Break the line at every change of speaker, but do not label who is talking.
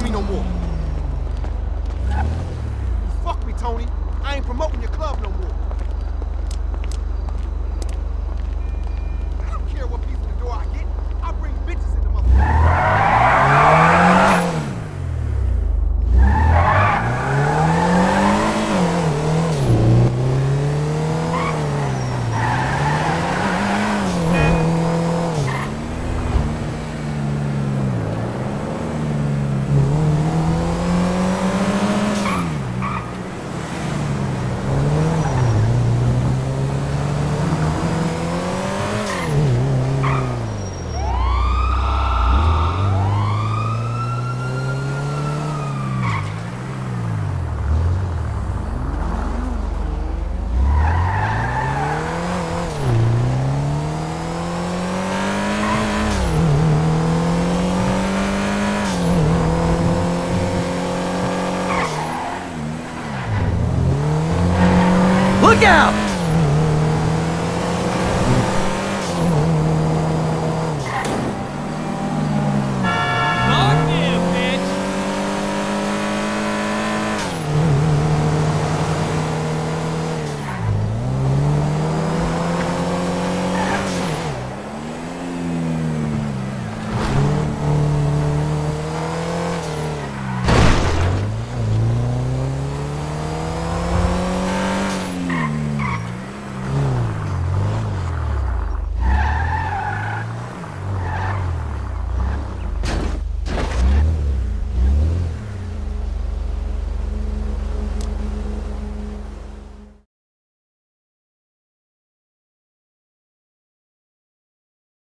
Me no more. Fuck me, Tony. I ain't promoting your
out!